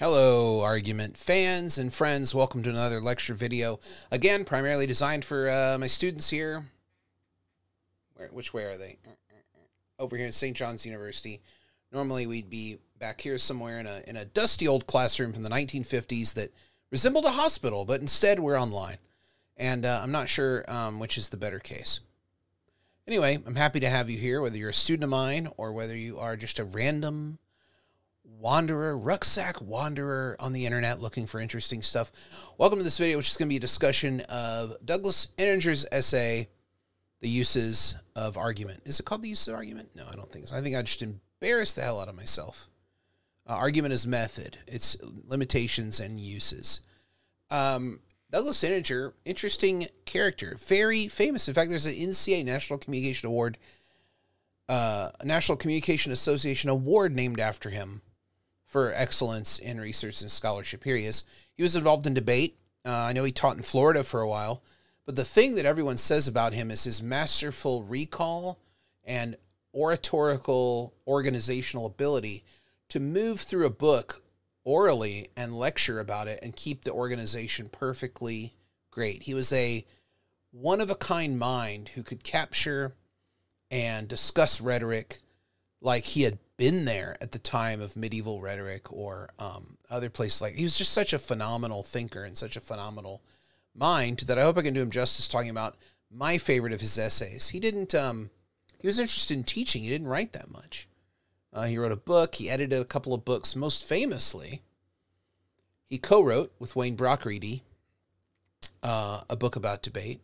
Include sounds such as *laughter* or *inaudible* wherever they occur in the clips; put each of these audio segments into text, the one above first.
Hello, argument fans and friends. Welcome to another lecture video. Again, primarily designed for uh, my students here. Where, which way are they? Over here at St. John's University. Normally, we'd be back here somewhere in a in a dusty old classroom from the 1950s that resembled a hospital, but instead we're online, and uh, I'm not sure um, which is the better case. Anyway, I'm happy to have you here, whether you're a student of mine or whether you are just a random wanderer, rucksack wanderer on the internet looking for interesting stuff. Welcome to this video, which is going to be a discussion of Douglas Ehninger's essay, The Uses of Argument. Is it called The Uses of Argument? No, I don't think so. I think I just embarrassed the hell out of myself. Uh, argument is method, its limitations and uses. Um, Douglas Ehninger, interesting character, very famous. In fact, there's an NCA National Communication Award, uh, National Communication Association Award named after him for excellence in research and scholarship. Here he is. He was involved in debate. Uh, I know he taught in Florida for a while. But the thing that everyone says about him is his masterful recall and oratorical organizational ability to move through a book orally and lecture about it and keep the organization perfectly great. He was a one of a kind mind who could capture and discuss rhetoric like he had been there at the time of medieval rhetoric or um, other places like he was just such a phenomenal thinker and such a phenomenal mind that I hope I can do him justice talking about my favorite of his essays. He didn't um, he was interested in teaching. He didn't write that much. Uh, he wrote a book. He edited a couple of books. Most famously, he co-wrote with Wayne Brockriede uh, a book about debate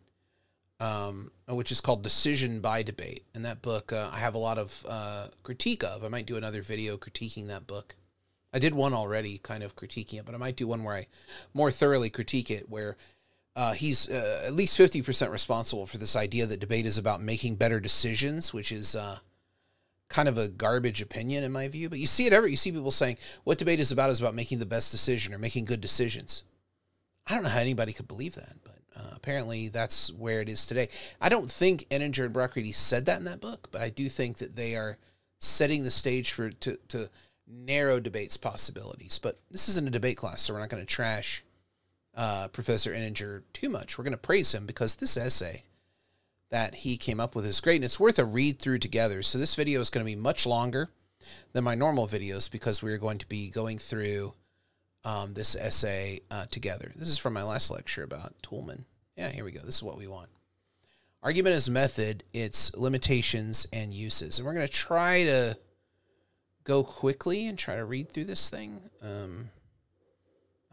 um, which is called Decision by Debate. And that book uh, I have a lot of uh, critique of. I might do another video critiquing that book. I did one already, kind of critiquing it, but I might do one where I more thoroughly critique it, where uh, he's uh, at least 50% responsible for this idea that debate is about making better decisions, which is uh, kind of a garbage opinion in my view. But you see it ever. You see people saying what debate is about is about making the best decision or making good decisions. I don't know how anybody could believe that, but uh, apparently, that's where it is today. I don't think Ehninger and Brockriede said that in that book, but I do think that they are setting the stage for to, to narrow debates possibilities. But this isn't a debate class, so we're not going to trash uh, Professor Ehninger too much. We're going to praise him because this essay that he came up with is great, and it's worth a read through together. So this video is going to be much longer than my normal videos because we're going to be going through um, this essay uh, together. This is from my last lecture about Toulmin. Yeah, here we go. This is what we want. Argument is method, its limitations and uses. And we're going to try to go quickly and try to read through this thing. Um,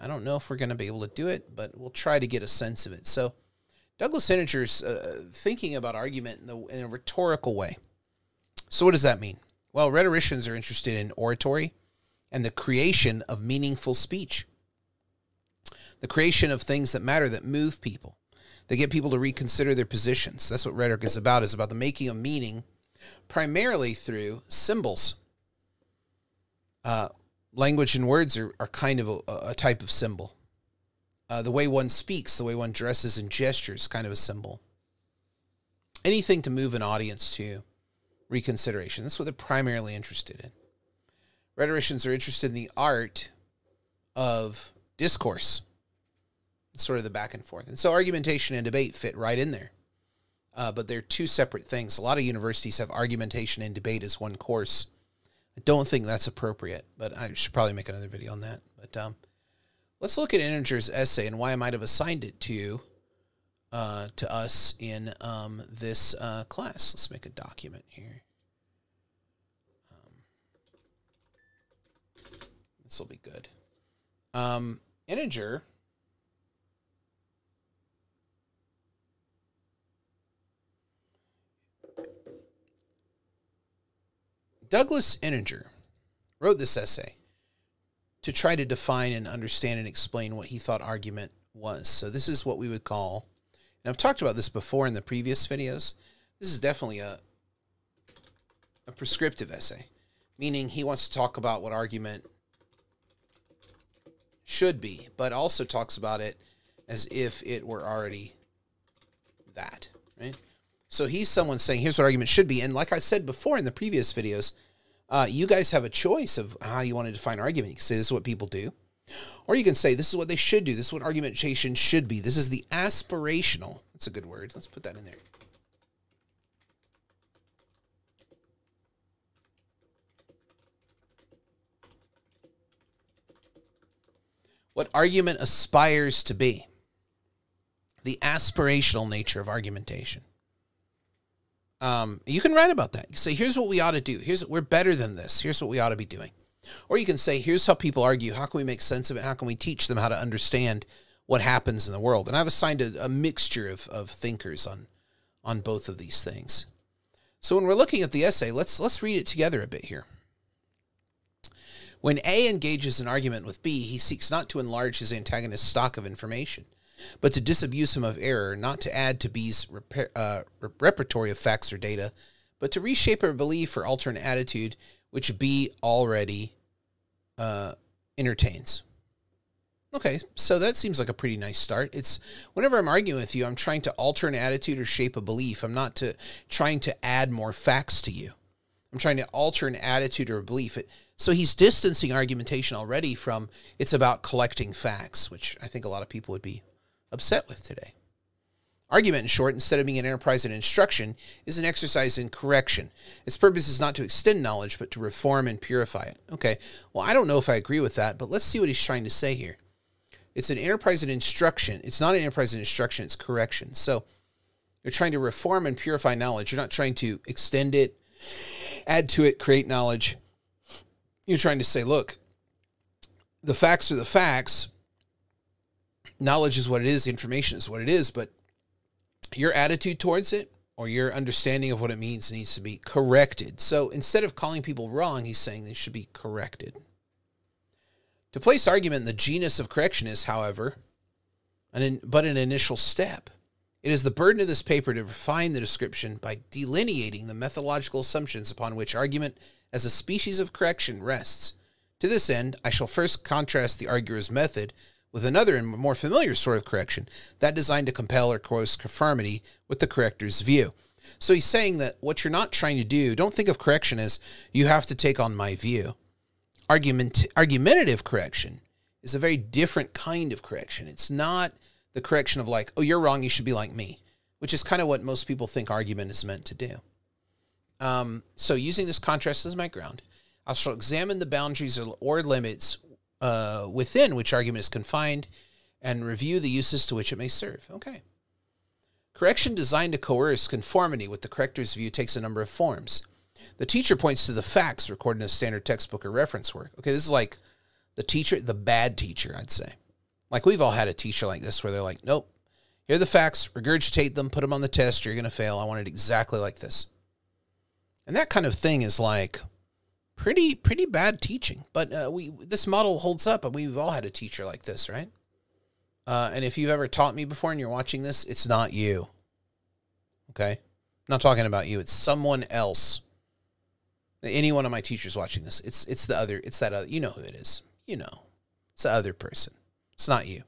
I don't know if we're going to be able to do it, but we'll try to get a sense of it. So, Douglas Ehninger's uh, thinking about argument in, the, in a rhetorical way. So, what does that mean? Well, rhetoricians are interested in oratory and the creation of meaningful speech, the creation of things that matter, that move people, that get people to reconsider their positions. That's what rhetoric is about, is about the making of meaning primarily through symbols. Uh, language and words are, are kind of a, a type of symbol. Uh, the way one speaks, the way one dresses and gestures, kind of a symbol. Anything to move an audience to reconsideration. That's what they're primarily interested in rhetoricians are interested in the art of discourse, sort of the back and forth. And so argumentation and debate fit right in there. Uh, but they're two separate things. A lot of universities have argumentation and debate as one course. I don't think that's appropriate, but I should probably make another video on that. But um, let's look at Ehninger's essay and why I might have assigned it to uh, to us in um, this uh, class. Let's make a document here. This will be good. Um, Ehninger. Douglas Ehninger wrote this essay to try to define and understand and explain what he thought argument was. So this is what we would call, and I've talked about this before in the previous videos. This is definitely a a prescriptive essay, meaning he wants to talk about what argument should be, but also talks about it as if it were already that, right? So he's someone saying, here's what argument should be. And like I said before in the previous videos, uh, you guys have a choice of how you want to define argument. You can say this is what people do. Or you can say, this is what they should do. This is what argumentation should be. This is the aspirational. That's a good word. Let's put that in there. What argument aspires to be. The aspirational nature of argumentation. Um, you can write about that. You can say, here's what we ought to do. Here's we're better than this. Here's what we ought to be doing. Or you can say, here's how people argue. How can we make sense of it? How can we teach them how to understand what happens in the world? And I've assigned a, a mixture of, of thinkers on on both of these things. So when we're looking at the essay, let's let's read it together a bit here. When A engages an argument with B, he seeks not to enlarge his antagonist's stock of information, but to disabuse him of error, not to add to B's uh, repertory of facts or data, but to reshape a belief or alter an attitude which B already uh, entertains. Okay, so that seems like a pretty nice start. It's whenever I'm arguing with you, I'm trying to alter an attitude or shape a belief. I'm not to trying to add more facts to you. I'm trying to alter an attitude or belief. It, so he's distancing argumentation already from it's about collecting facts, which I think a lot of people would be upset with today. Argument, in short, instead of being an enterprise in instruction, is an exercise in correction. Its purpose is not to extend knowledge, but to reform and purify it. Okay, well, I don't know if I agree with that, but let's see what he's trying to say here. It's an enterprise in instruction. It's not an enterprise in instruction, it's correction. So you're trying to reform and purify knowledge. You're not trying to extend it, add to it, create knowledge. You're trying to say, look, the facts are the facts. Knowledge is what it is, information is what it is, but your attitude towards it or your understanding of what it means needs to be corrected. So instead of calling people wrong, he's saying they should be corrected. To place argument in the genus of correction is, however, an but an initial step. It is the burden of this paper to refine the description by delineating the methodological assumptions upon which argument as a species of correction rests. To this end, I shall first contrast the arguer's method with another and more familiar sort of correction, that designed to compel or coerce conformity with the corrector's view. So he's saying that what you're not trying to do, don't think of correction as you have to take on my view. Argument, argumentative correction is a very different kind of correction. It's not the correction of like, oh, you're wrong, you should be like me, which is kind of what most people think argument is meant to do. Um, so using this contrast as my ground, I shall examine the boundaries or limits uh, within which argument is confined and review the uses to which it may serve. Okay. Correction designed to coerce conformity with the corrector's view takes a number of forms. The teacher points to the facts recorded in a standard textbook or reference work. Okay, this is like the teacher, the bad teacher, I'd say. Like we've all had a teacher like this where they're like, nope, here are the facts, regurgitate them, put them on the test, you're going to fail. I want it exactly like this. And that kind of thing is like, pretty pretty bad teaching. But uh, we this model holds up, and we've all had a teacher like this, right? Uh, and if you've ever taught me before and you're watching this, it's not you. Okay, I'm not talking about you. It's someone else. Any one of my teachers watching this, it's it's the other. It's that other. You know who it is. You know, it's the other person. It's not you.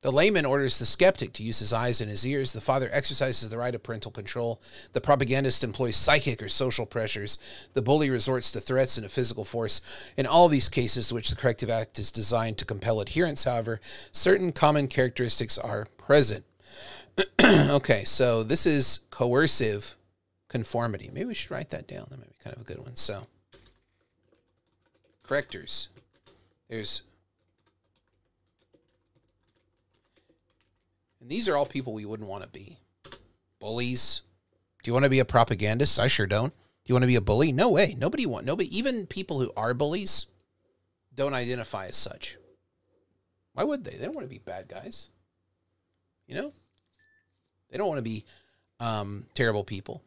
The layman orders the skeptic to use his eyes and his ears. The father exercises the right of parental control. The propagandist employs psychic or social pressures. The bully resorts to threats and to physical force. In all these cases, which the corrective act is designed to compel adherence, however, certain common characteristics are present. *clears throat* okay, so this is coercive conformity. Maybe we should write that down. That might be kind of a good one. So, correctors. There's And these are all people we wouldn't want to be. Bullies. Do you want to be a propagandist? I sure don't. Do you want to be a bully? No way. Nobody want nobody even people who are bullies don't identify as such. Why would they? They don't want to be bad guys. You know? They don't want to be um, terrible people.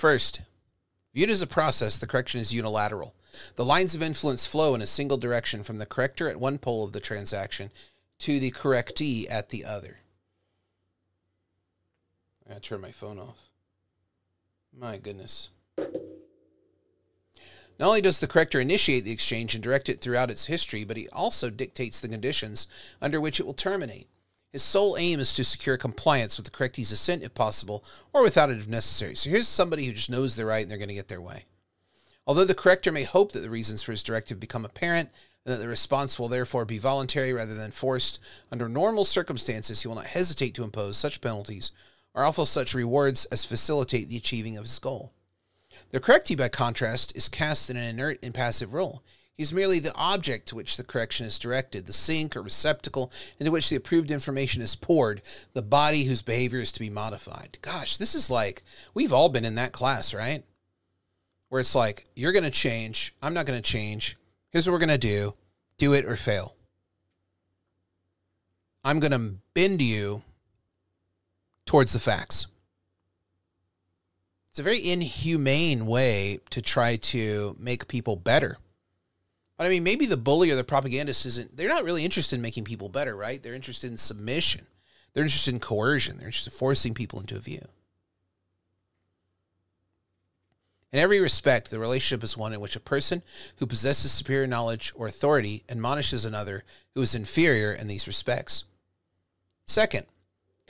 First, viewed as a process, the correction is unilateral. The lines of influence flow in a single direction from the corrector at one pole of the transaction to the correctee at the other. I gotta turn my phone off. My goodness. Not only does the corrector initiate the exchange and direct it throughout its history, but he also dictates the conditions under which it will terminate. His sole aim is to secure compliance with the correctee's assent if possible, or without it if necessary. So here's somebody who just knows they're right and they're going to get their way. Although the corrector may hope that the reasons for his directive become apparent and that the response will therefore be voluntary rather than forced, under normal circumstances he will not hesitate to impose such penalties or offer such rewards as facilitate the achieving of his goal. The correctee, by contrast, is cast in an inert and passive role. He is merely the object to which the correction is directed, the sink or receptacle into which the approved information is poured, the body whose behavior is to be modified. Gosh, this is like, we've all been in that class, right? Where it's like, you're going to change, I'm not going to change. Here's what we're going to do do it or fail. I'm going to bend you towards the facts. It's a very inhumane way to try to make people better. But I mean, maybe the bully or the propagandist isn't, they're not really interested in making people better, right? They're interested in submission. They're interested in coercion. They're interested in forcing people into a view. In every respect, the relationship is one in which a person who possesses superior knowledge or authority admonishes another who is inferior in these respects. Second,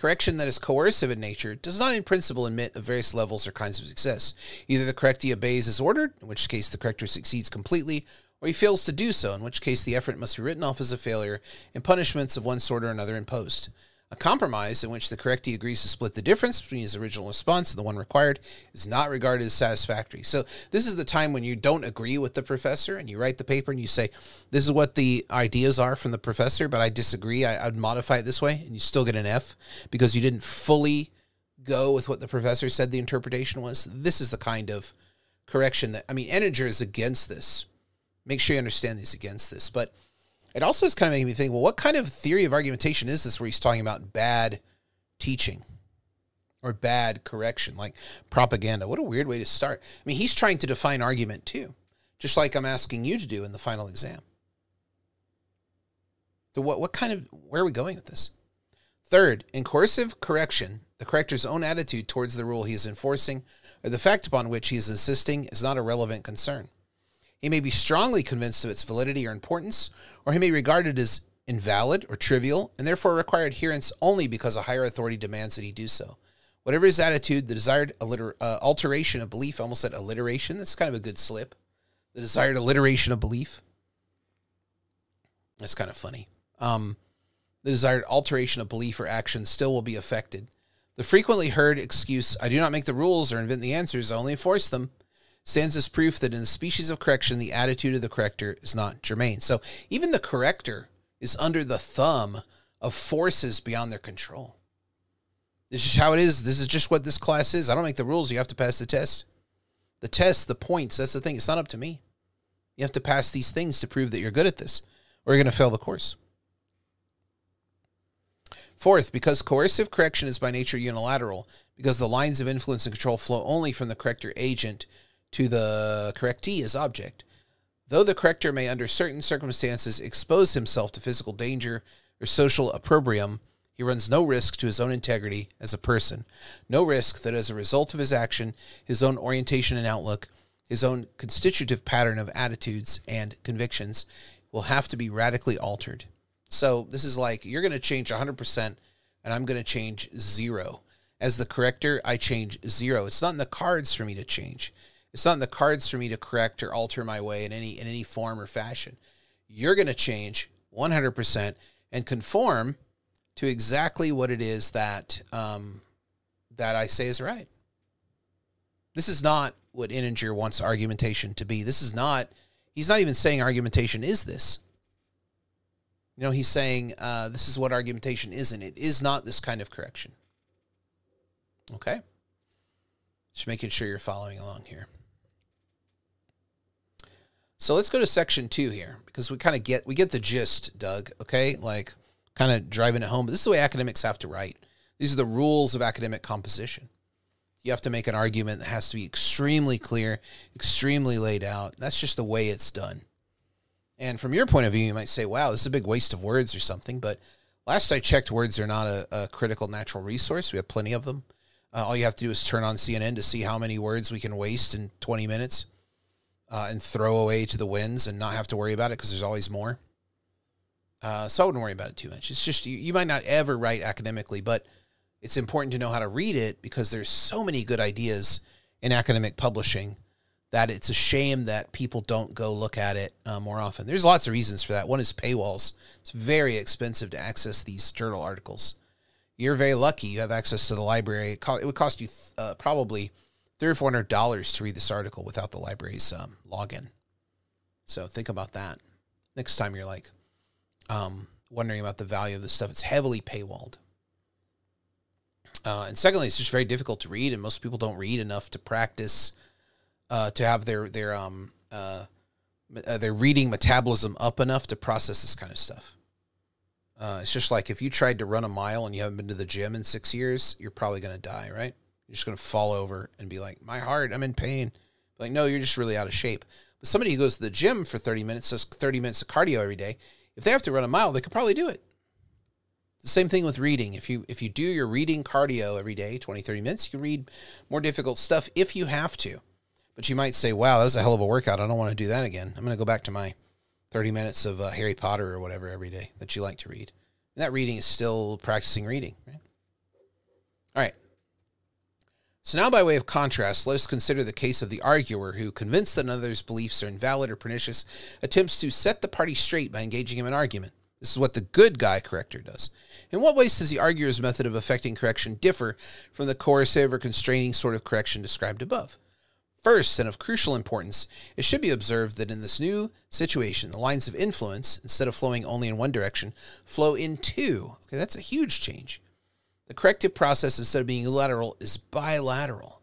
Correction that is coercive in nature does not in principle admit of various levels or kinds of success. Either the correctee obeys as ordered, in which case the corrector succeeds completely, or he fails to do so, in which case the effort must be written off as a failure and punishments of one sort or another imposed. A compromise in which the correctee agrees to split the difference between his original response and the one required is not regarded as satisfactory. So, this is the time when you don't agree with the professor and you write the paper and you say, This is what the ideas are from the professor, but I disagree. I, would modify it this way. And you still get an F because you didn't fully go with what the professor said the interpretation was. This is the kind of correction that, I mean, Ehninger is against this. Make sure you understand he's against this. But it also is kind of making me think, well, what kind of theory of argumentation is this where he's talking about bad teaching or bad correction, like propaganda? What a weird way to start. I mean, he's trying to define argument too, just like I'm asking you to do in the final exam. So what, what kind of, where are we going with this? Third, in coercive correction, the corrector's own attitude towards the rule he is enforcing or the fact upon which he is insisting is not a relevant concern. He may be strongly convinced of its validity or importance, or he may regard it as invalid or trivial, and therefore require adherence only because a higher authority demands that he do so. Whatever his attitude, the desired alliter- uh, alteration of belief, almost said alliteration, that's kind of a good slip. The desired alliteration of belief. That's kind of funny. Um, the desired alteration of belief or action still will be affected. The frequently heard excuse, I do not make the rules or invent the answers, I only enforce them, stands as proof that in the species of correction, the attitude of the corrector is not germane. So even the corrector is under the thumb of forces beyond their control. This is how it is. This is just what this class is. I don't make the rules. You have to pass the test. The test, the points, that's the thing. It's not up to me. You have to pass these things to prove that you're good at this, or you're going to fail the course. Fourth, because coercive correction is by nature unilateral, because the lines of influence and control flow only from the corrector agent to the correctee as object. Though the corrector may, under certain circumstances, expose himself to physical danger or social opprobrium, he runs no risk to his own integrity as a person, no risk that as a result of his action, his own orientation and outlook, his own constitutive pattern of attitudes and convictions will have to be radically altered. So this is like you're going to change 100% and I'm going to change zero. As the corrector, I change zero. It's not in the cards for me to change. It's not in the cards for me to correct or alter my way in any in any form or fashion. You're going to change 100% and conform to exactly what it is that um, that I say is right. This is not what Ehninger wants argumentation to be. This is not. He's not even saying argumentation is this. You know, he's saying uh, this is what argumentation isn't. It is not this kind of correction. Okay? Just making sure you're following along here. So let's go to section two here because we kind of get we get the gist, Doug. Okay, like kind of driving it home. But this is the way academics have to write. These are the rules of academic composition. You have to make an argument that has to be extremely clear, extremely laid out. That's just the way it's done. And from your point of view, you might say, "Wow, this is a big waste of words or something." But last I checked, words are not a, a critical natural resource. We have plenty of them. Uh, all you have to do is turn on CNN to see how many words we can waste in 20 minutes. Uh, and throw away to the winds and not have to worry about it because there's always more. Uh, so I wouldn't worry about it too much. It's just you, you might not ever write academically, but it's important to know how to read it because there's so many good ideas in academic publishing that it's a shame that people don't go look at it uh, more often. There's lots of reasons for that. One is paywalls. It's very expensive to access these journal articles. You're very lucky you have access to the library. It, co- it would cost you uh, probably three or four hundred dollars to read this article without the library's um, login. So think about that next time you're like um, wondering about the value of this stuff. It's heavily paywalled. Uh, and secondly, it's just very difficult to read, and most people don't read enough to practice uh, to have their their um uh, uh, their reading metabolism up enough to process this kind of stuff. Uh, it's just like if you tried to run a mile and you haven't been to the gym in six years, you're probably going to die, right? You're just going to fall over and be like, "My heart, I'm in pain." Like, no, you're just really out of shape. But somebody who goes to the gym for 30 minutes, does 30 minutes of cardio every day, if they have to run a mile, they could probably do it. The same thing with reading. If you if you do your reading cardio every day, 20, 30 minutes, you can read more difficult stuff if you have to. But you might say, wow, that was a hell of a workout. I don't want to do that again. I'm going to go back to my 30 minutes of uh, Harry Potter or whatever every day that you like to read. And that reading is still practicing reading, right? All right. So now, by way of contrast, let us consider the case of the arguer who, convinced that another's beliefs are invalid or pernicious, attempts to set the party straight by engaging him in argument. This is what the good guy corrector does. In what ways does the arguer's method of effecting correction differ from the coercive or constraining sort of correction described above? First, and of crucial importance, it should be observed that in this new situation, the lines of influence, instead of flowing only in one direction, flow in two. Okay, that's a huge change. The corrective process, instead of being unilateral, is bilateral.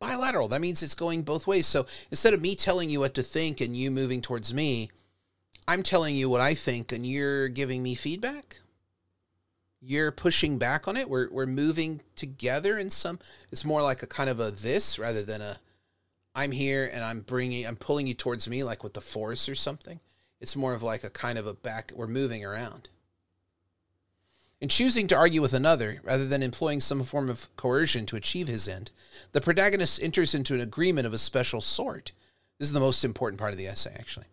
Bilateral, that means it's going both ways. So instead of me telling you what to think and you moving towards me, I'm telling you what I think and you're giving me feedback. You're pushing back on it. We're, we're moving together in some, it's more like a kind of a this rather than a I'm here and I'm bringing, I'm pulling you towards me, like with the force or something. It's more of like a kind of a back, we're moving around. In choosing to argue with another, rather than employing some form of coercion to achieve his end, the protagonist enters into an agreement of a special sort. This is the most important part of the essay, actually.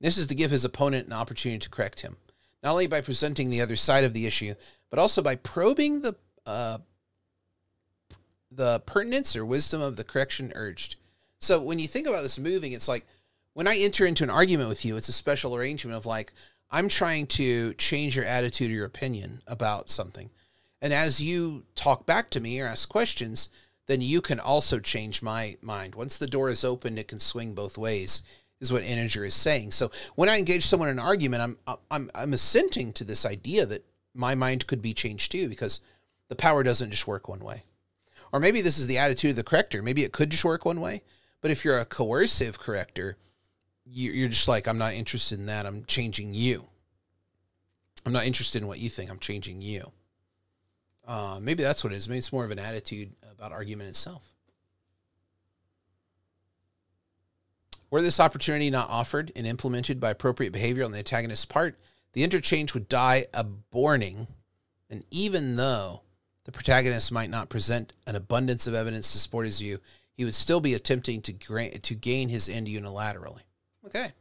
This is to give his opponent an opportunity to correct him, not only by presenting the other side of the issue, but also by probing the uh, the pertinence or wisdom of the correction urged. So when you think about this moving, it's like when I enter into an argument with you, it's a special arrangement of like, I'm trying to change your attitude or your opinion about something. And as you talk back to me or ask questions, then you can also change my mind. Once the door is open, it can swing both ways, is what Ehninger is saying. So when I engage someone in an argument, I'm I'm I'm assenting to this idea that my mind could be changed too, because the power doesn't just work one way. Or maybe this is the attitude of the corrector. Maybe it could just work one way. But if you're a coercive corrector, you're just like, I'm not interested in that. I'm changing you. I'm not interested in what you think. I'm changing you. Uh, maybe that's what it is. Maybe it's more of an attitude about argument itself. Were this opportunity not offered and implemented by appropriate behavior on the antagonist's part, the interchange would die a borning. And even though the protagonist might not present an abundance of evidence to support his view, he would still be attempting to, to gain his end unilaterally. Okay.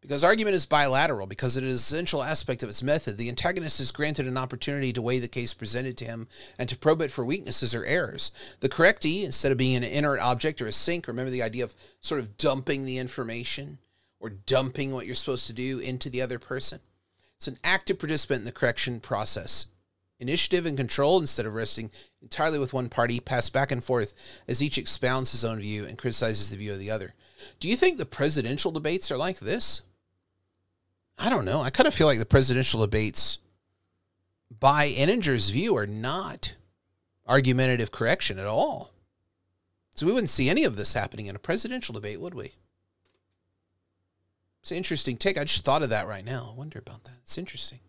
Because argument is bilateral, because it is an essential aspect of its method, the antagonist is granted an opportunity to weigh the case presented to him and to probe it for weaknesses or errors. The correctee, instead of being an inert object or a sink, remember the idea of sort of dumping the information or dumping what you're supposed to do into the other person. It's an active participant in the correction process. Initiative and control, instead of resting entirely with one party, pass back and forth as each expounds his own view and criticizes the view of the other. Do you think the presidential debates are like this? I don't know. I kind of feel like the presidential debates, by Ehninger's view, are not argumentative correction at all. So we wouldn't see any of this happening in a presidential debate, would we? It's an interesting take. I just thought of that right now. I wonder about that. It's interesting.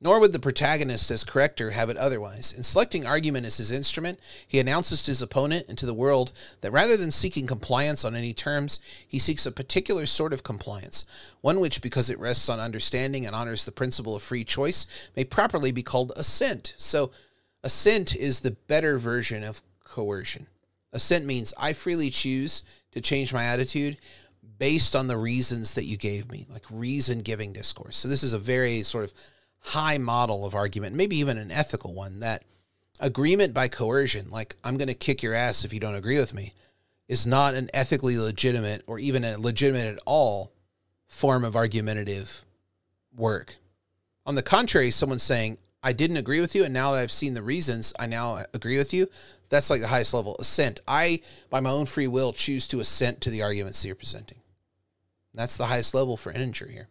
Nor would the protagonist as corrector have it otherwise. In selecting argument as his instrument, he announces to his opponent and to the world that rather than seeking compliance on any terms, he seeks a particular sort of compliance, one which, because it rests on understanding and honors the principle of free choice, may properly be called assent. So, assent is the better version of coercion. Assent means I freely choose to change my attitude based on the reasons that you gave me, like reason giving discourse. So this is a very sort of high model of argument, maybe even an ethical one that agreement by coercion, like I'm going to kick your ass if you don't agree with me, is not an ethically legitimate or even a legitimate at all form of argumentative work. On the contrary, someone saying, I didn't agree with you, and now that I've seen the reasons, I now agree with you. That's like the highest level assent. I, by my own free will, choose to assent to the arguments that you're presenting. That's the highest level for Ehninger here.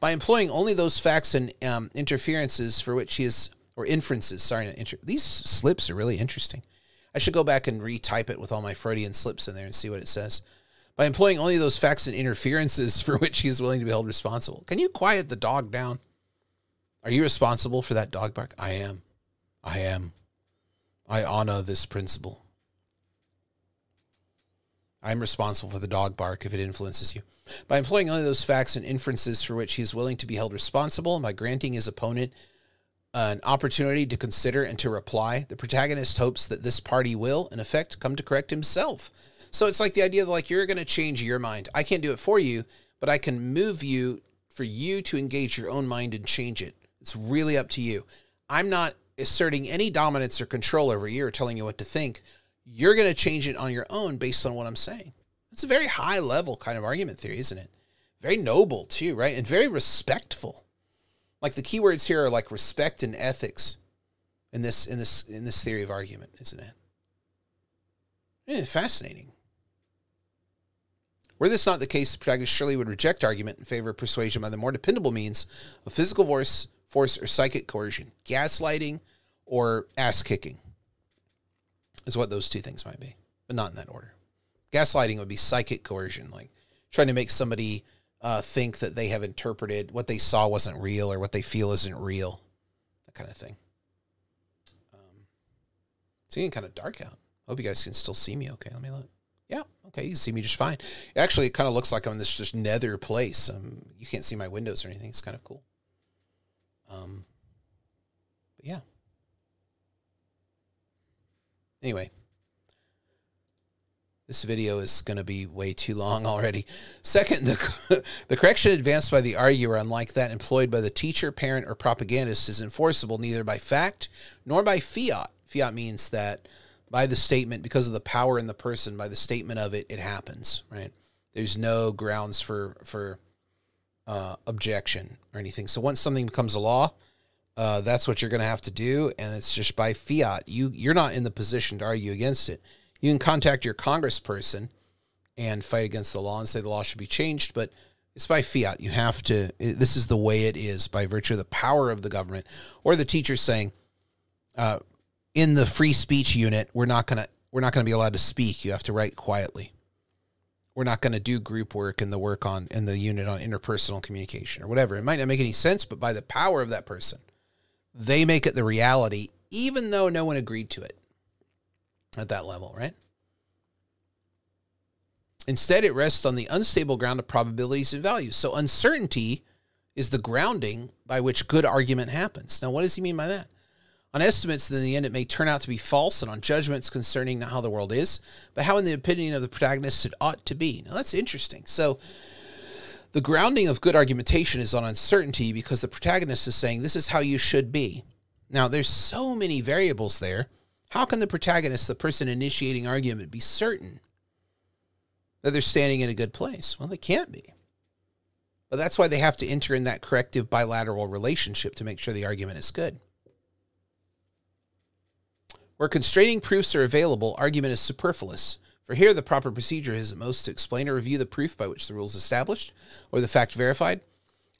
By employing only those facts and um, interferences for which he is, or inferences, sorry, inter- these slips are really interesting. I should go back and retype it with all my Freudian slips in there and see what it says. By employing only those facts and interferences *laughs* for which he is willing to be held responsible. Can you quiet the dog down? Are you responsible for that dog bark? I am. I am. I honor this principle. I'm responsible for the dog bark if it influences you. By employing only those facts and inferences for which he is willing to be held responsible, and by granting his opponent an opportunity to consider and to reply, the protagonist hopes that this party will, in effect, come to correct himself. So it's like the idea that like you're going to change your mind. I can't do it for you, but I can move you for you to engage your own mind and change it. It's really up to you. I'm not asserting any dominance or control over you or telling you what to think. You're going to change it on your own based on what I'm saying. It's a very high level kind of argument theory, isn't it? Very noble too, right? And very respectful. Like the keywords here are like respect and ethics in this in this in this theory of argument, isn't it? Yeah, fascinating. Were this not the case, the protagonist surely would reject argument in favor of persuasion by the more dependable means of physical force, force or psychic coercion, gaslighting, or ass kicking. Is what those two things might be, but not in that order. Gaslighting would be psychic coercion, like trying to make somebody uh, think that they have interpreted what they saw wasn't real or what they feel isn't real, that kind of thing. Um, it's getting kind of dark out. Hope you guys can still see me okay. Let me look. Yeah, okay, you can see me just fine. Actually, it kind of looks like I'm in this just nether place. Um, you can't see my windows or anything. It's kind of cool. Um, but yeah. Anyway, this video is going to be way too long already. Second, the, *laughs* the correction advanced by the arguer, unlike that employed by the teacher, parent, or propagandist, is enforceable neither by fact nor by fiat. Fiat means that by the statement, because of the power in the person, by the statement of it, it happens, right? There's no grounds for, for uh, objection or anything. So once something becomes a law, uh, that's what you're going to have to do, and it's just by fiat. You you're not in the position to argue against it. You can contact your congressperson and fight against the law and say the law should be changed, but it's by fiat. You have to, this is the way it is by virtue of the power of the government or the teacher saying, uh, in the free speech unit, we're not going to, we're not going to be allowed to speak. You have to write quietly. We're not going to do group work in the work on, in the unit on interpersonal communication or whatever. It might not make any sense, but by the power of that person, they make it the reality, even though no one agreed to it at that level, right? Instead, it rests on the unstable ground of probabilities and values. So, uncertainty is the grounding by which good argument happens. Now, what does he mean by that? On estimates, then in the end, it may turn out to be false, and on judgments concerning not how the world is, but how, in the opinion of the protagonist, it ought to be. Now, that's interesting. So, the grounding of good argumentation is on uncertainty because the protagonist is saying, This is how you should be. Now, there's so many variables there how can the protagonist, the person initiating argument, be certain that they're standing in a good place? Well, they can't be. But that's why they have to enter in that corrective bilateral relationship to make sure the argument is good. Where constraining proofs are available, argument is superfluous. For here, the proper procedure is at most to explain or review the proof by which the rule is established or the fact verified,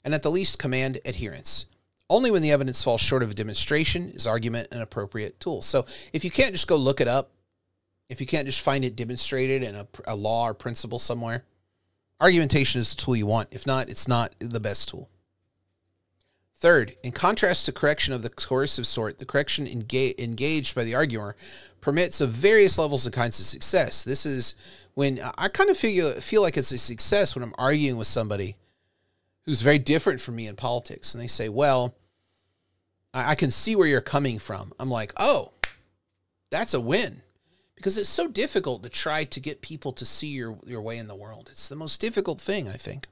and at the least command adherence. Only when the evidence falls short of a demonstration is argument an appropriate tool. So if you can't just go look it up, if you can't just find it demonstrated in a, a law or principle somewhere, argumentation is the tool you want. If not, it's not the best tool. Third, in contrast to correction of the coercive sort, the correction engage, engaged by the arguer permits of various levels and kinds of success. This is when I kind of feel feel like it's a success when I'm arguing with somebody who's very different from me in politics, and they say, "Well, I, I can see where you're coming from. I'm like, oh, that's a win. because it's so difficult to try to get people to see your, your way in the world. It's the most difficult thing, I think.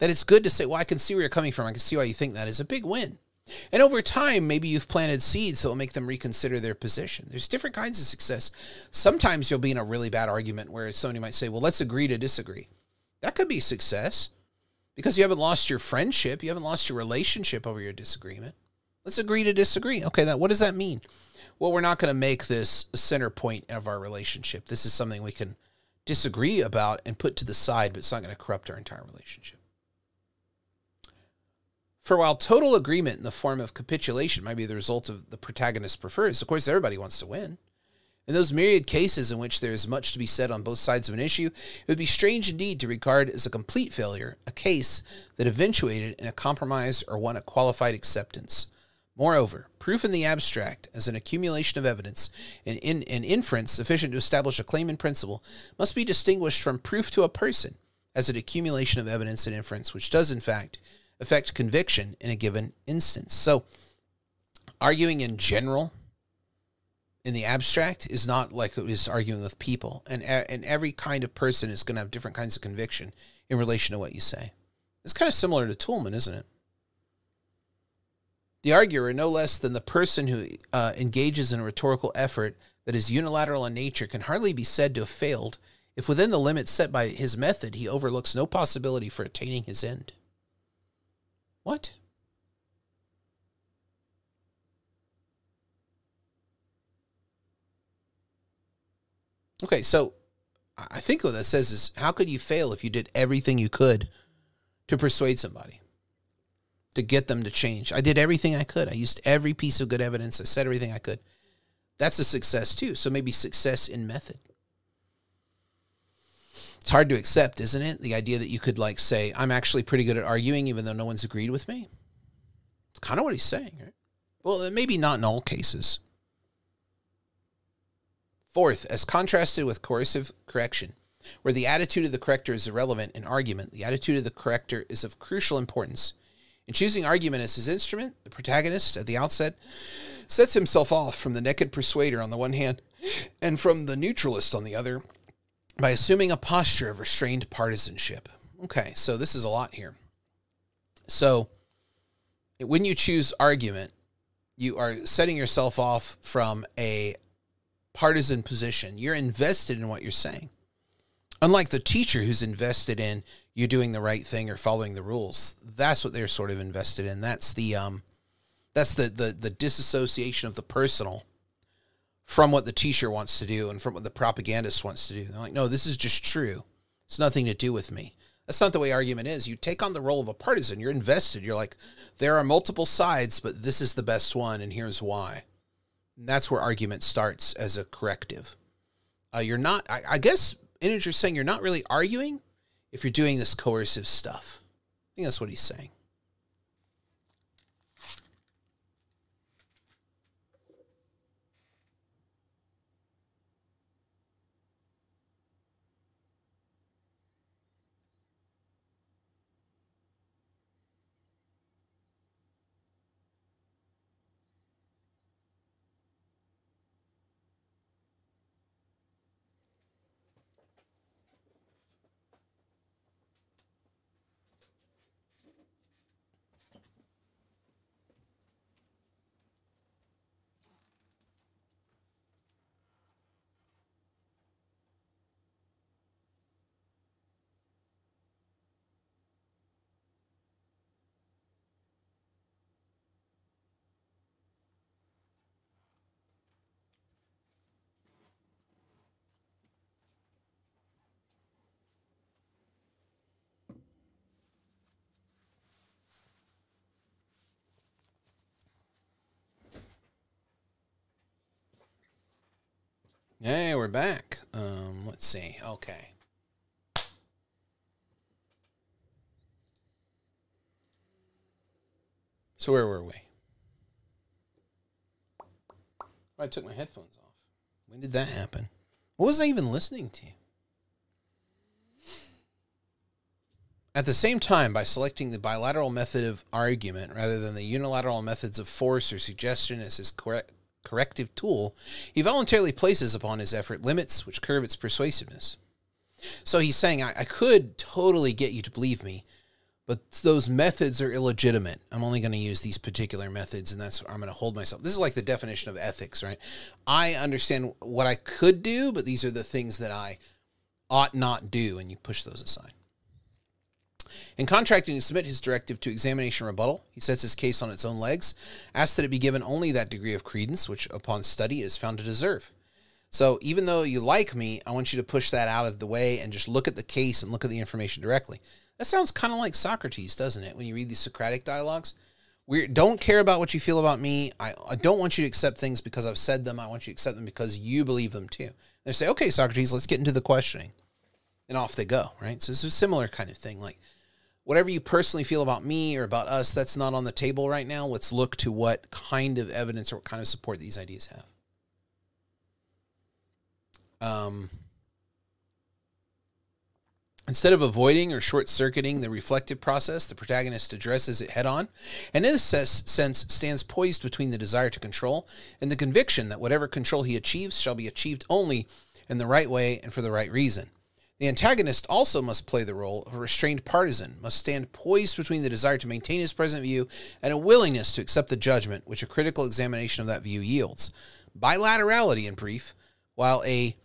That it's good to say, well, I can see where you're coming from. I can see why you think that is a big win. And over time, maybe you've planted seeds that will make them reconsider their position. There's different kinds of success. Sometimes you'll be in a really bad argument where somebody might say, well, let's agree to disagree. That could be success because you haven't lost your friendship, you haven't lost your relationship over your disagreement. Let's agree to disagree. Okay, that what does that mean? Well, we're not going to make this a center point of our relationship. This is something we can disagree about and put to the side, but it's not going to corrupt our entire relationship. For while total agreement in the form of capitulation might be the result of the protagonist prefers, of course, everybody wants to win. In those myriad cases in which there is much to be said on both sides of an issue, it would be strange indeed to regard as a complete failure a case that eventuated in a compromise or won a qualified acceptance. Moreover, proof in the abstract, as an accumulation of evidence and in, an inference sufficient to establish a claim in principle, must be distinguished from proof to a person, as an accumulation of evidence and inference, which does, in fact, affect conviction in a given instance. So, arguing in general, in the abstract, is not like it is arguing with people, and and every kind of person is going to have different kinds of conviction in relation to what you say. It's kind of similar to Toulmin, isn't it? The arguer, no less than the person who uh, engages in a rhetorical effort that is unilateral in nature, can hardly be said to have failed if within the limits set by his method he overlooks no possibility for attaining his end. What? Okay, so I think what that says is how could you fail if you did everything you could to persuade somebody, to get them to change? I did everything I could. I used every piece of good evidence. I said everything I could. That's a success too. So maybe success in method it's hard to accept, isn't it? The idea that you could like say, I'm actually pretty good at arguing even though no one's agreed with me. It's kind of what he's saying, right? Well, maybe not in all cases. Fourth, as contrasted with coercive correction, where the attitude of the corrector is irrelevant in argument, the attitude of the corrector is of crucial importance. In choosing argument as his instrument, the protagonist at the outset sets himself off from the naked persuader on the one hand and from the neutralist on the other by assuming a posture of restrained partisanship. Okay, so this is a lot here. So when you choose argument, you are setting yourself off from a partisan position. You're invested in what you're saying. Unlike the teacher who's invested in you doing the right thing or following the rules. That's what they're sort of invested in. That's the um that's the the the disassociation of the personal from what the teacher wants to do and from what the propagandist wants to do. They're like, no, this is just true. It's nothing to do with me. That's not the way argument is. You take on the role of a partisan. You're invested. You're like, there are multiple sides, but this is the best one, and here's why. And that's where argument starts as a corrective. Uh, you're not, I, I guess, Ehninger's saying you're not really arguing if you're doing this coercive stuff. I think that's what he's saying. Hey, we're back. Um, let's see. Okay. So where were we? I took my headphones off. When did that happen? What was I even listening to? At the same time, by selecting the bilateral method of argument rather than the unilateral methods of force or suggestion as his correct corrective tool, he voluntarily places upon his effort limits which curb its persuasiveness. So he's saying, I, I could totally get you to believe me, but those methods are illegitimate. I'm only going to use these particular methods, and that's I'm going to hold myself. This is like the definition of ethics, right? I understand what I could do, but these are the things that I ought not do, and you push those aside. In contracting to submit his directive to examination rebuttal, he sets his case on its own legs, asks that it be given only that degree of credence which, upon study, it is found to deserve. So even though you like me, I want you to push that out of the way and just look at the case and look at the information directly. That sounds kind of like Socrates, doesn't it? When you read these Socratic dialogues, we don't care about what you feel about me. I, I don't want you to accept things because I've said them. I want you to accept them because you believe them too. They say, okay, Socrates, let's get into the questioning. And off they go, right? So it's a similar kind of thing. Like, whatever you personally feel about me or about us, that's not on the table right now. Let's look to what kind of evidence or what kind of support these ideas have. Um, Instead of avoiding or short circuiting the reflective process, the protagonist addresses it head on, and in this sense stands poised between the desire to control and the conviction that whatever control he achieves shall be achieved only in the right way and for the right reason. The antagonist also must play the role of a restrained partisan, must stand poised between the desire to maintain his present view and a willingness to accept the judgment which a critical examination of that view yields. Bilaterality, in brief, while a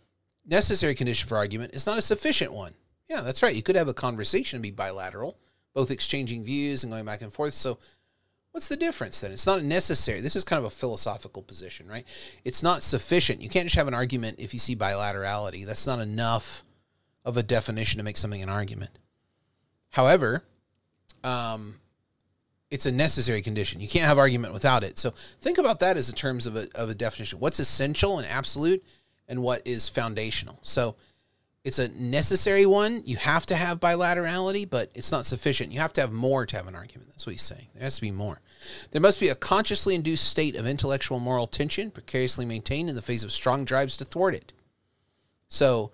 necessary condition for argument, is not a sufficient one yeah, that's right. You could have a conversation and be bilateral, both exchanging views and going back and forth. So, what's the difference then? It's not necessary. This is kind of a philosophical position, right? It's not sufficient. You can't just have an argument if you see bilaterality. That's not enough of a definition to make something an argument. However, um, it's a necessary condition. You can't have argument without it. So think about that as in terms of a, of a definition. What's essential and absolute, and what is foundational. So it's a necessary one. You have to have bilaterality, but it's not sufficient. You have to have more to have an argument. That's what he's saying. There has to be more. There must be a consciously induced state of intellectual moral tension, precariously maintained in the face of strong drives to thwart it. So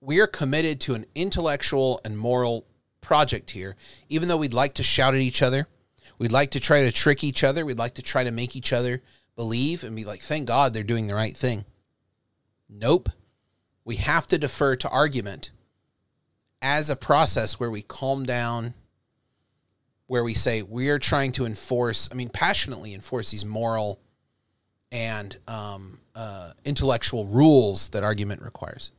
we are committed to an intellectual and moral project here, even though we'd like to shout at each other. We'd like to try to trick each other. We'd like to try to make each other believe and be like, thank God they're doing the right thing. Nope we have to defer to argument as a process where we calm down, where we say we are trying to enforce, I mean, passionately enforce these moral and um, uh, intellectual rules that argument requires.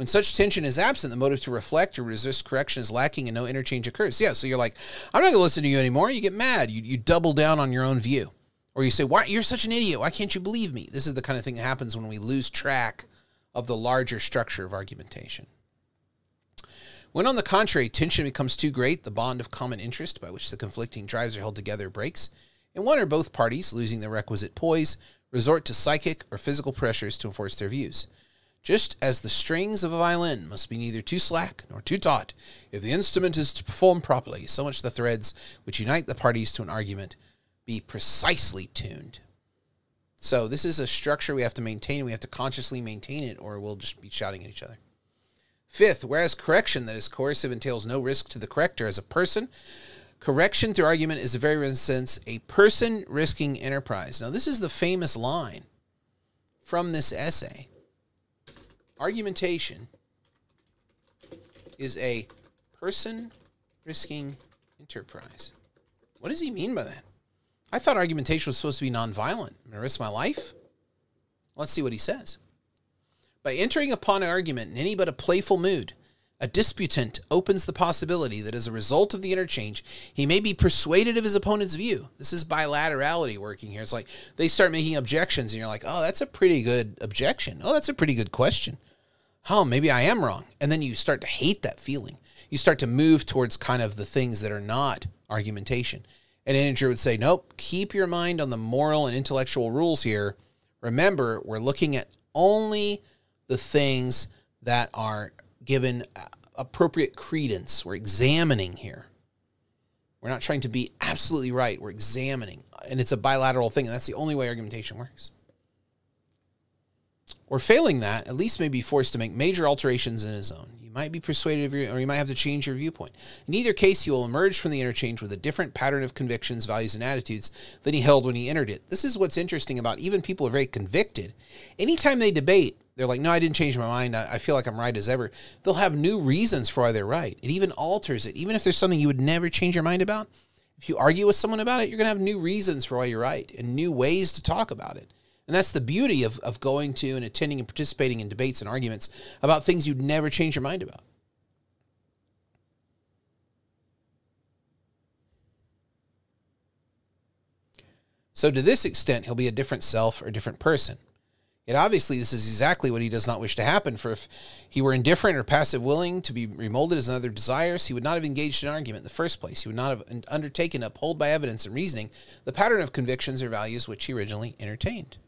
When such tension is absent, the motive to reflect or resist correction is lacking and no interchange occurs. Yeah, so you're like, I'm not going to listen to you anymore. You get mad. You, you double down on your own view. Or you say, Why you're such an idiot. Why can't you believe me? This is the kind of thing that happens when we lose track of the larger structure of argumentation. When, on the contrary, tension becomes too great, the bond of common interest by which the conflicting drives are held together breaks, and one or both parties, losing the requisite poise, resort to psychic or physical pressures to enforce their views. Just as the strings of a violin must be neither too slack nor too taut if the instrument is to perform properly, so much the threads which unite the parties to an argument be precisely tuned. So this is a structure we have to maintain. We have to consciously maintain it, or we'll just be shouting at each other. Fifth, whereas correction that is coercive entails no risk to the corrector as a person, correction through argument is a very sense a person risking enterprise. Now, this is the famous line from this essay. Argumentation is a person risking enterprise. What does he mean by that? I thought argumentation was supposed to be nonviolent. I'm going to risk my life. Let's see what he says. By entering upon an argument in any but a playful mood, a disputant opens the possibility that as a result of the interchange, he may be persuaded of his opponent's view. This is bilaterality working here. It's like they start making objections, and you're like, oh, that's a pretty good objection. Oh, that's a pretty good question. Oh, maybe I am wrong. And then you start to hate that feeling. You start to move towards kind of the things that are not argumentation. And Andrew would say, nope, keep your mind on the moral and intellectual rules here. Remember, we're looking at only the things that are given appropriate credence. We're examining here. We're not trying to be absolutely right. We're examining. And it's a bilateral thing, and that's the only way argumentation works. Or failing that, at least may be forced to make major alterations in his own. You might be persuaded of your, or you might have to change your viewpoint. In either case, you will emerge from the interchange with a different pattern of convictions, values, and attitudes than he held when he entered it. This is what's interesting about even people who are very convicted. Anytime they debate, they're like, no, I didn't change my mind. I feel like I'm right as ever. They'll have new reasons for why they're right. It even alters it. Even if there's something you would never change your mind about, if you argue with someone about it, you're going to have new reasons for why you're right and new ways to talk about it. And that's the beauty of, of going to and attending and participating in debates and arguments about things you'd never change your mind about. So, to this extent, he'll be a different self or a different person. Yet, obviously, this is exactly what he does not wish to happen. For if he were indifferent or passive willing to be remolded as another desires, he would not have engaged in argument in the first place. He would not have undertaken to uphold by evidence and reasoning the pattern of convictions or values which he originally entertained.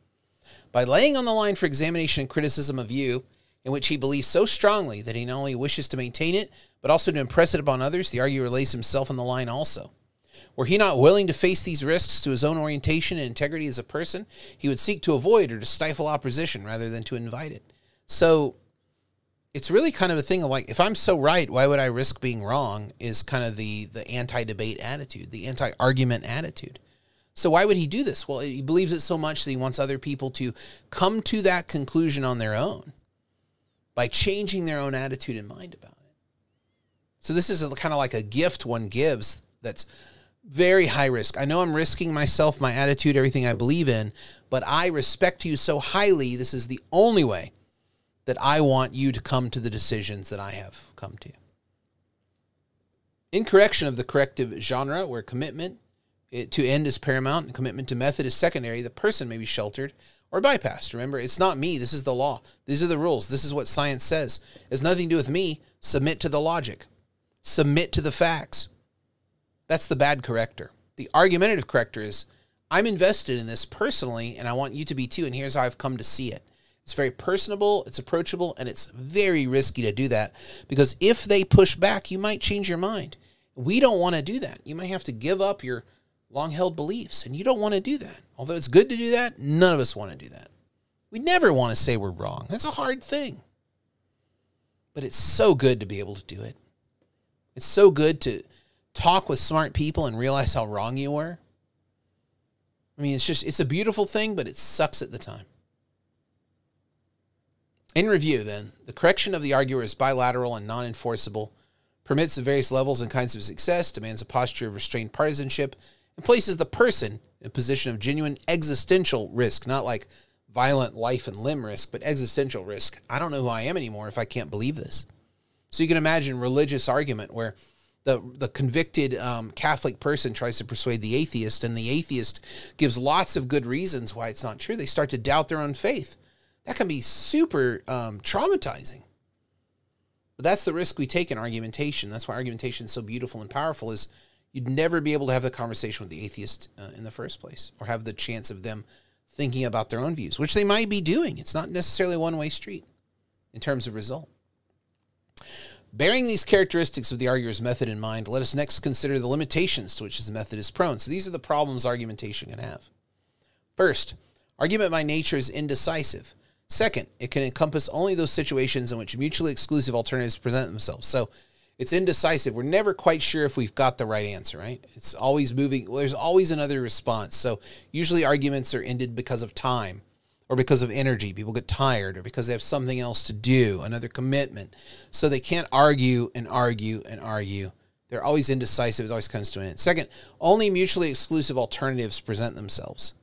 By laying on the line for examination and criticism of you, in which he believes so strongly that he not only wishes to maintain it, but also to impress it upon others, the arguer lays himself on the line also. Were he not willing to face these risks to his own orientation and integrity as a person, he would seek to avoid or to stifle opposition rather than to invite it. So it's really kind of a thing of like, if I'm so right, why would I risk being wrong? Is kind of the the anti-debate attitude, the anti-argument attitude. So why would he do this? Well, he believes it so much that he wants other people to come to that conclusion on their own by changing their own attitude and mind about it. So this is a, kind of like a gift one gives that's very high risk. I know I'm risking myself, my attitude, everything I believe in, but I respect you so highly. This is the only way that I want you to come to the decisions that I have come to. In correction of the corrective genre, where commitment to end is paramount and commitment to method is secondary, the person may be sheltered or bypassed. Remember, it's not me. This is the law. These are the rules. This is what science says. It has nothing to do with me. Submit to the logic, submit to the facts. That's the bad corrector. The argumentative corrector is I'm invested in this personally, and I want you to be too. And here's how I've come to see it. It's very personable, it's approachable, and it's very risky to do that because if they push back, you might change your mind. We don't want to do that. You might have to give up your long held beliefs, and you don't want to do that. Although it's good to do that, none of us want to do that. We never want to say we're wrong. That's a hard thing. But it's so good to be able to do it. It's so good to talk with smart people and realize how wrong you were. I mean, it's just, it's a beautiful thing, but it sucks at the time. In review, then, the correction of the arguer is bilateral and non enforceable, permits the various levels and kinds of success, demands a posture of restrained partisanship, and places the person in a position of genuine existential risk, not like violent life and limb risk, but existential risk. I don't know who I am anymore if I can't believe this. So you can imagine religious argument where the the convicted um, Catholic person tries to persuade the atheist, and the atheist gives lots of good reasons why it's not true. They start to doubt their own faith. That can be super um, traumatizing. But that's the risk we take in argumentation. That's why argumentation is so beautiful and powerful. Is you'd never be able to have the conversation with the atheist uh, in the first place, or have the chance of them thinking about their own views, which they might be doing. It's not necessarily a one way street in terms of result. Bearing these characteristics of the arguer's method in mind, let us next consider the limitations to which his method is prone. So these are the problems argumentation can have. First, argument by nature is indecisive. Second, it can encompass only those situations in which mutually exclusive alternatives present themselves. So it's indecisive. We're never quite sure if we've got the right answer, right? It's always moving. Well, there's always another response. So usually arguments are ended because of time or because of energy. People get tired or because they have something else to do, another commitment. So they can't argue and argue and argue. They're always indecisive. It always comes to an end. Second, only mutually exclusive alternatives present themselves,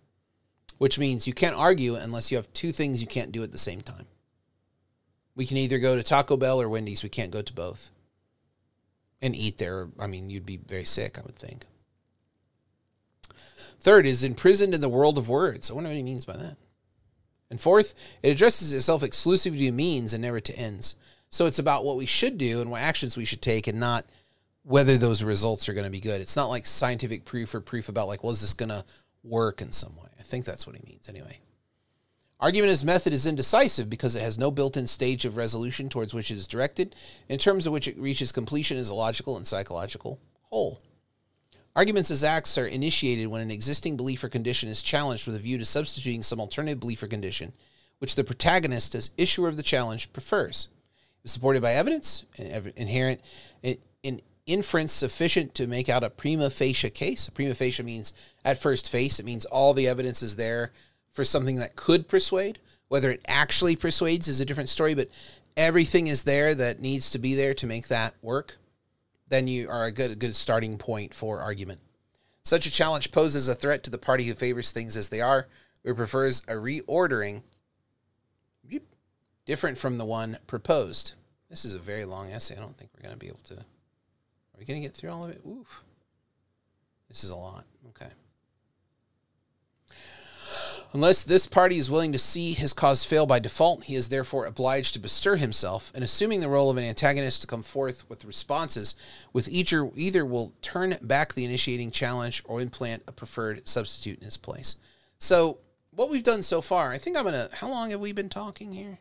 which means you can't argue unless you have two things you can't do at the same time. We can either go to Taco Bell or Wendy's. We can't go to both and eat there. I mean, you'd be very sick, I would think. Third is imprisoned in the world of words. I wonder what he means by that. And fourth, it addresses itself exclusively to means and never to ends. So it's about what we should do and what actions we should take and not whether those results are going to be good. It's not like scientific proof or proof about like, well, is this going to work in some way? I think that's what he means anyway. Argument as method is indecisive because it has no built-in stage of resolution towards which it is directed, in terms of which it reaches completion as a logical and psychological whole. Arguments as acts are initiated when an existing belief or condition is challenged with a view to substituting some alternative belief or condition, which the protagonist, as issuer of the challenge, prefers. is supported by evidence, inherent, in inference sufficient to make out a prima facie case. Prima facie means at first face, it means all the evidence is there for something that could persuade. Whether it actually persuades is a different story, but everything is there that needs to be there to make that work. Then you are a good, good starting point for argument. Such a challenge poses a threat to the party who favors things as they are, or prefers a reordering different from the one proposed. This is a very long essay. I don't think we're going to be able to. Are we going to get through all of it? Oof. This is a lot. Okay. Unless this party is willing to see his cause fail by default, he is therefore obliged to bestir himself and assuming the role of an antagonist to come forth with responses, with each or either will turn back the initiating challenge or implant a preferred substitute in his place. So, what we've done so far, I think I'm gonna. How long have we been talking here?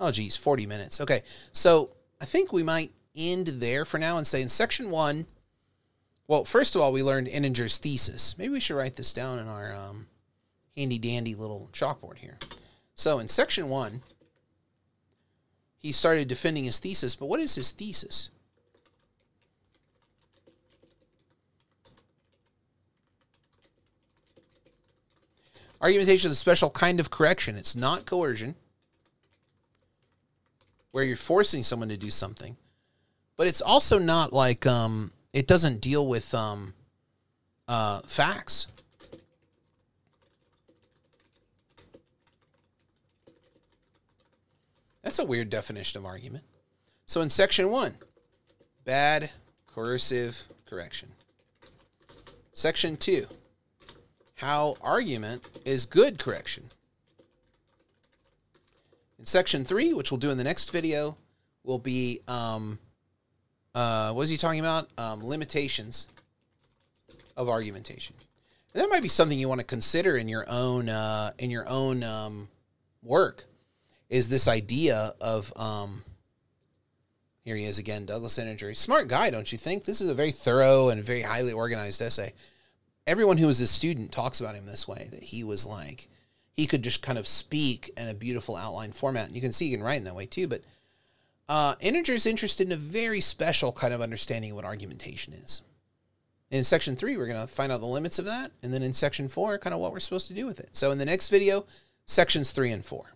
Oh, geez, 40 minutes. Okay, so I think we might end there for now and say in section one. Well, first of all, we learned Ehninger's thesis. Maybe we should write this down in our um, handy dandy little chalkboard here. So in section one, he started defending his thesis, but what is his thesis? Argumentation is a special kind of correction. It's not coercion, where you're forcing someone to do something, but it's also not like um, it doesn't deal with um, uh, facts. That's a weird definition of argument. So in section one, bad coercive correction. Section two, how argument is good correction. In section three, which we'll do in the next video, will be um, uh, what is he talking about? Um, limitations of argumentation. And that might be something you want to consider in your own uh, in your own um, work is this idea of um, here he is again, Douglas Ehninger. Smart guy, don't you think? This is a very thorough and very highly organized essay. Everyone who was a student talks about him this way, that he was like, he could just kind of speak in a beautiful outline format. And you can see he can write in that way too. But uh, is interested in a very special kind of understanding of what argumentation is. In section three, we're going to find out the limits of that. And then in section four, kind of what we're supposed to do with it. So in the next video, sections three and four.